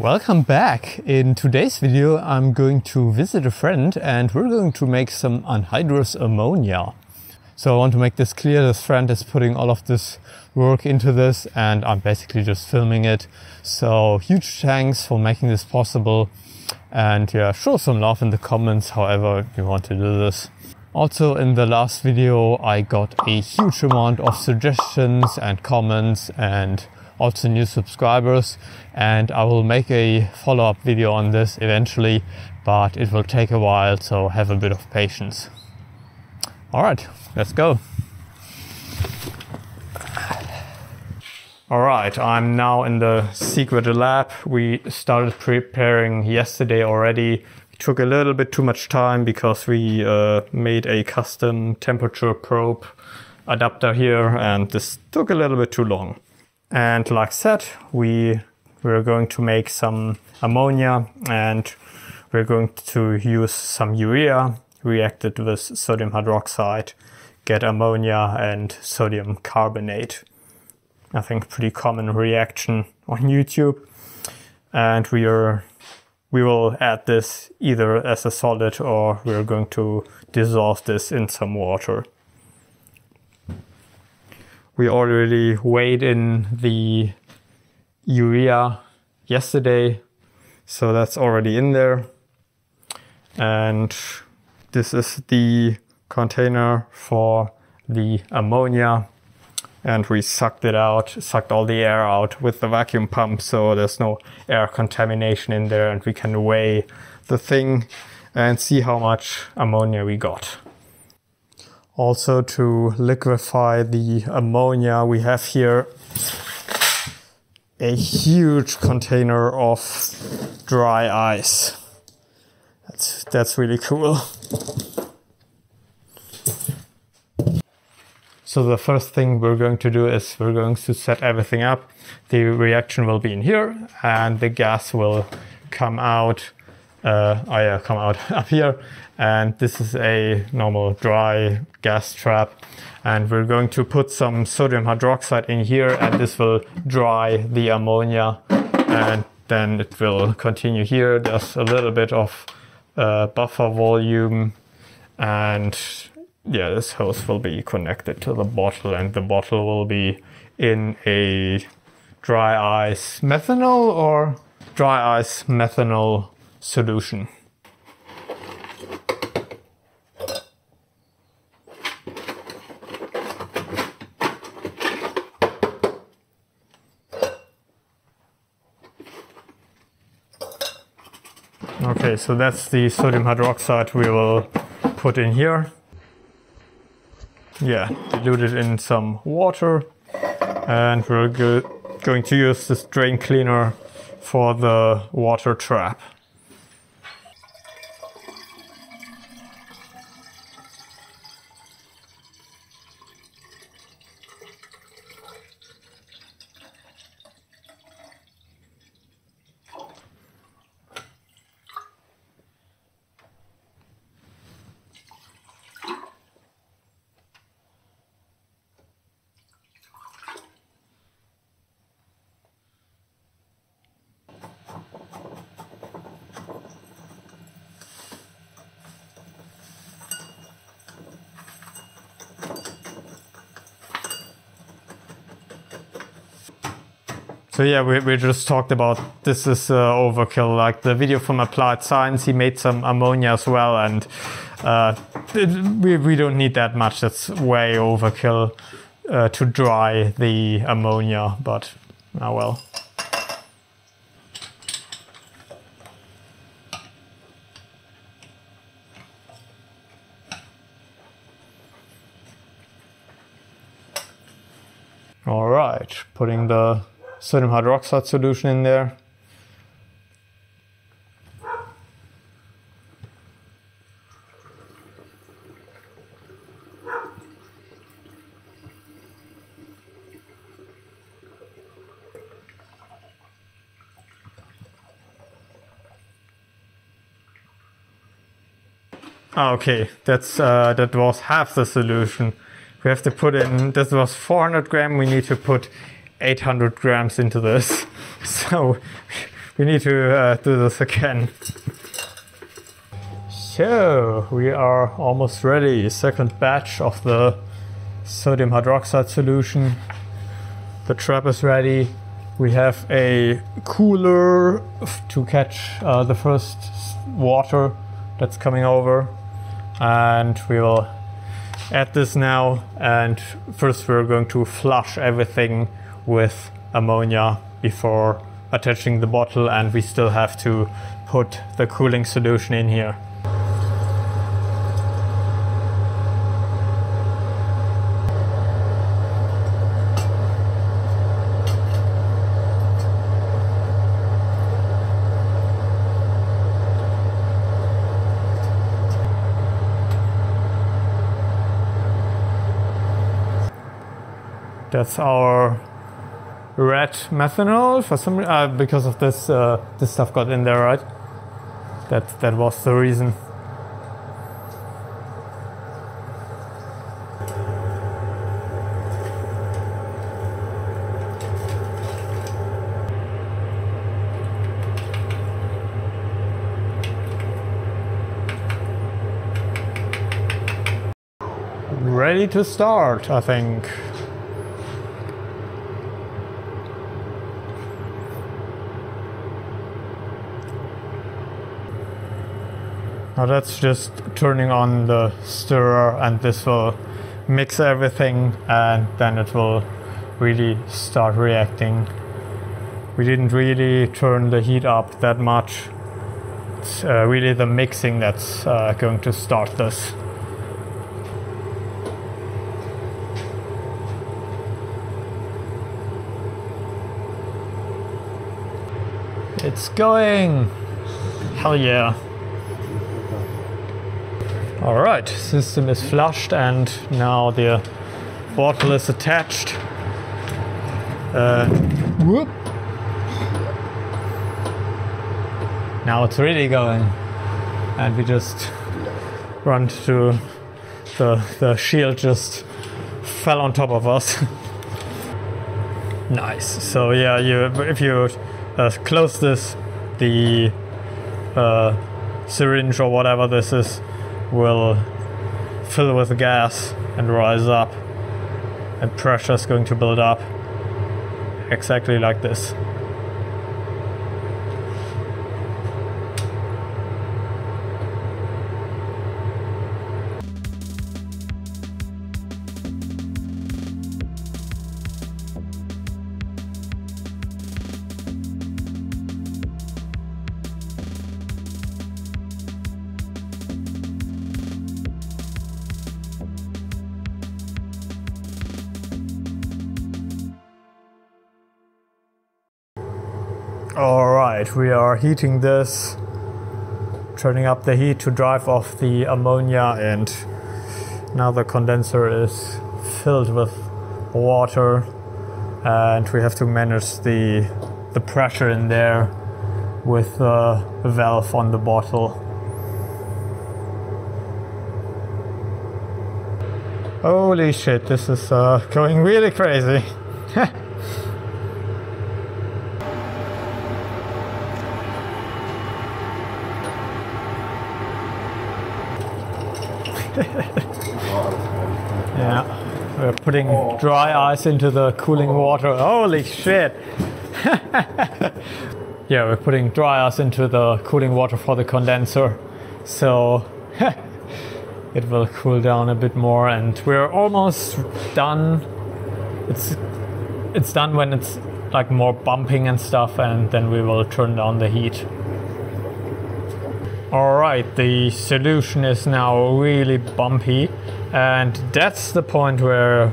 Welcome back. In today's video I'm going to visit a friend and we're going to make some anhydrous ammonia. So I want to make this clear, this friend is putting all of this work into this and I'm basically just filming it. So huge thanks for making this possible and yeah, show some love in the comments however you want to do this. Also in the last video I got a huge amount of suggestions and comments and also new subscribers and I will make a follow-up video on this eventually but it will take a while so have a bit of patience. Alright, let's go. Alright, I'm now in the secret lab. We started preparing yesterday already. Took a little bit too much time because we uh, made a custom temperature probe adapter here and this took a little bit too long. And like said, we we're going to make some ammonia and we're going to use some urea reacted with sodium hydroxide, get ammonia and sodium carbonate. I think pretty common reaction on YouTube. And we are we will add this either as a solid or we're going to dissolve this in some water we already weighed in the urea yesterday, so that's already in there. And this is the container for the ammonia and we sucked it out, sucked all the air out with the vacuum pump so there's no air contamination in there and we can weigh the thing and see how much ammonia we got. Also to liquefy the ammonia, we have here a huge container of dry ice. That's, that's really cool. So the first thing we're going to do is we're going to set everything up. The reaction will be in here and the gas will come out, uh, oh yeah, come out up here and this is a normal dry gas trap. And we're going to put some sodium hydroxide in here and this will dry the ammonia. And then it will continue here. There's a little bit of uh, buffer volume. And yeah this hose will be connected to the bottle and the bottle will be in a dry ice methanol or dry ice methanol solution Okay, so that's the sodium hydroxide we will put in here. Yeah, dilute it in some water. And we're go going to use this drain cleaner for the water trap. So yeah, we, we just talked about this is uh, overkill. Like the video from Applied Science, he made some ammonia as well, and uh, it, we we don't need that much. That's way overkill uh, to dry the ammonia, but oh well. All right, putting the sodium hydroxide solution in there. Ah, okay, that's uh, that was half the solution. We have to put in. This was 400 gram. We need to put 800 grams into this. So we need to uh, do this again. So we are almost ready. Second batch of the sodium hydroxide solution. The trap is ready. We have a cooler to catch uh, the first water that's coming over, and we will add this now. And first, we're going to flush everything with ammonia before attaching the bottle, and we still have to put the cooling solution in here. That's our red methanol for some uh, because of this uh, this stuff got in there, right? That that was the reason. Ready to start, I think. Now that's just turning on the stirrer and this will mix everything and then it will really start reacting. We didn't really turn the heat up that much. It's uh, really the mixing that's uh, going to start this. It's going! Hell yeah! Alright, system is flushed and now the bottle is attached. Uh, whoop. Now it's really going. And we just run to the, the shield just fell on top of us. nice. So yeah, you if you uh, close this, the uh, syringe or whatever this is will fill with gas and rise up and pressure is going to build up exactly like this. Alright, we are heating this, turning up the heat to drive off the ammonia, and now the condenser is filled with water, and we have to manage the, the pressure in there with the valve on the bottle. Holy shit, this is uh, going really crazy. yeah, we're putting dry ice into the cooling water. Holy shit! yeah, we're putting dry ice into the cooling water for the condenser, so it will cool down a bit more. And we're almost done. It's it's done when it's like more bumping and stuff, and then we will turn down the heat. Alright, the solution is now really bumpy and that's the point where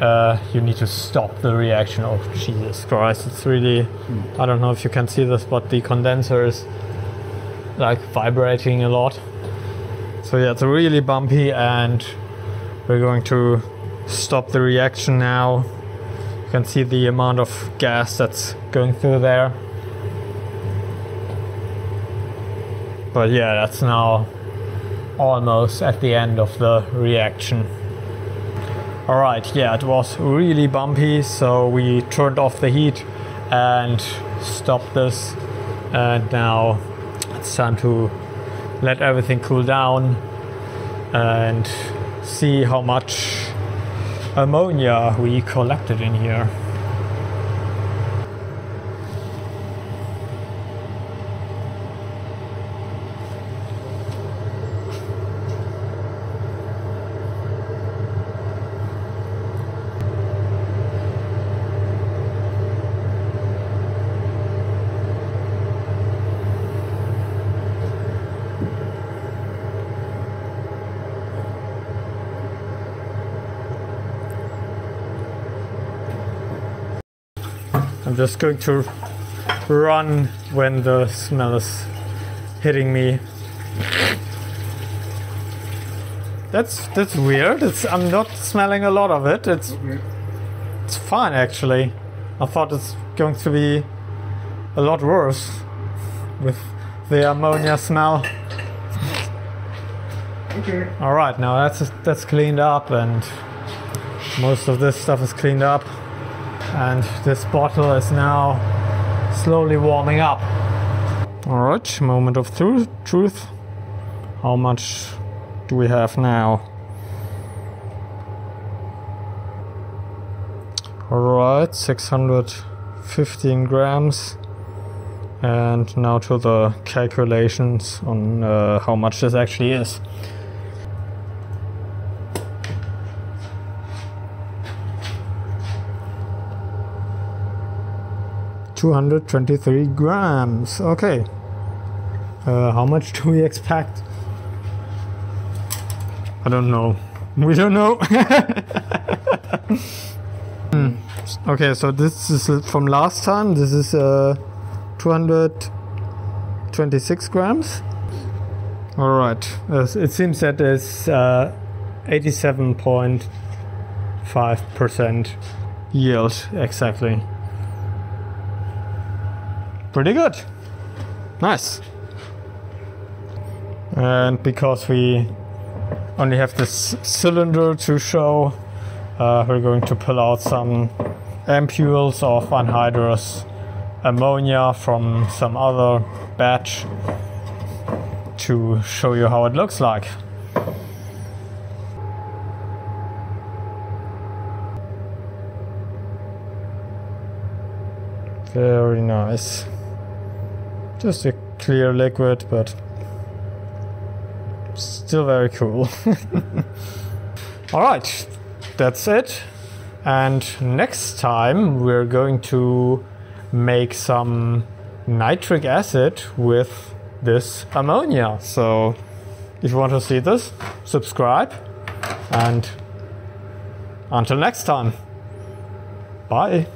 uh, you need to stop the reaction. Oh Jesus Christ, it's really, I don't know if you can see this, but the condenser is like vibrating a lot. So yeah, it's really bumpy and we're going to stop the reaction now. You can see the amount of gas that's going through there. But yeah, that's now almost at the end of the reaction. Alright, yeah, it was really bumpy, so we turned off the heat and stopped this. And now it's time to let everything cool down and see how much ammonia we collected in here. Just going to run when the smell is hitting me. That's that's weird. It's I'm not smelling a lot of it. It's it's fine actually. I thought it's going to be a lot worse with the ammonia smell. Okay. All right, now that's that's cleaned up and most of this stuff is cleaned up and this bottle is now slowly warming up. All right, moment of truth. Truth. How much do we have now? All right, 615 grams. And now to the calculations on uh, how much this actually is. Two hundred twenty-three grams. Okay. Uh, how much do we expect? I don't know. We don't know. Hmm. Okay, so this is from last time. This is uh, 226 grams. All right. It seems that is uh, 87.5% yield exactly. Pretty good. Nice. And because we only have this cylinder to show, uh, we're going to pull out some ampules of anhydrous ammonia from some other batch to show you how it looks like. Very nice. Just a clear liquid, but still very cool. All right, that's it. And next time we're going to make some nitric acid with this ammonia. So if you want to see this, subscribe. And until next time, bye.